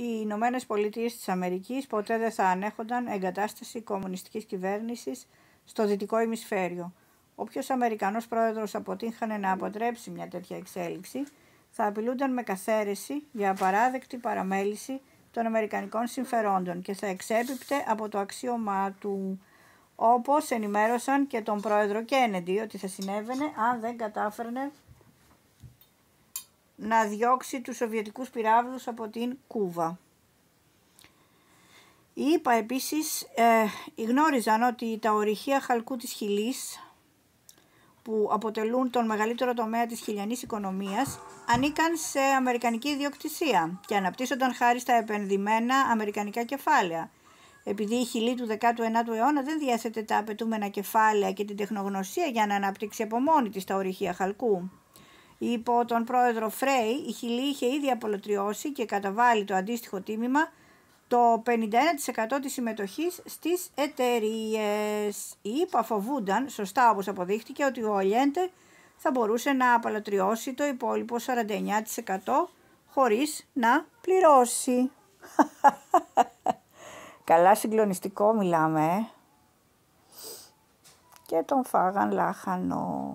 οι Ηνωμένες Πολιτείες της Αμερικής ποτέ δεν θα ανέχονταν εγκατάσταση κομμουνιστικής κυβέρνησης στο δυτικό ημισφαίριο. Όποιος Αμερικανός πρόεδρος αποτύχανε να αποτρέψει μια τέτοια εξέλιξη, θα απειλούνταν με καθαίρεση για απαράδεκτη παραμέληση των Αμερικανικών συμφερόντων και θα εξέπιπτε από το αξίωμά του, όπως ενημέρωσαν και τον πρόεδρο Κέννεντι ότι θα συνέβαινε αν δεν κατάφερνε να διώξει τους Σοβιετικούς πυράβλους από την Κούβα. Οι ΙΠΑ επίσης ε, γνώριζαν ότι τα ορυχεία χαλκού της Χιλής που αποτελούν τον μεγαλύτερο τομέα της χιλιανής οικονομίας ανήκαν σε αμερικανική ιδιοκτησία και αναπτύσσονταν χάρη στα επενδυμένα αμερικανικά κεφάλαια. Επειδή η Χιλή του 19ου αιώνα δεν διέθετε τα απαιτούμενα κεφάλαια και την τεχνογνωσία για να αναπτύξει από μόνη της τα ορυχεία χαλκού. Υπό τον πρόεδρο Φρέι, η Χιλή είχε ήδη απολωτριώσει και καταβάλει το αντίστοιχο τίμημα το 51% της συμμετοχής στις εταιρείες. Οι ΙΠΑ φοβούνταν, σωστά όπως αποδείχτηκε, ότι ο Ολιέντε θα μπορούσε να απαλωτριώσει το υπόλοιπο 49% χωρίς να πληρώσει. Καλά συγκλονιστικό μιλάμε, ε. Και τον φάγαν λάχανο.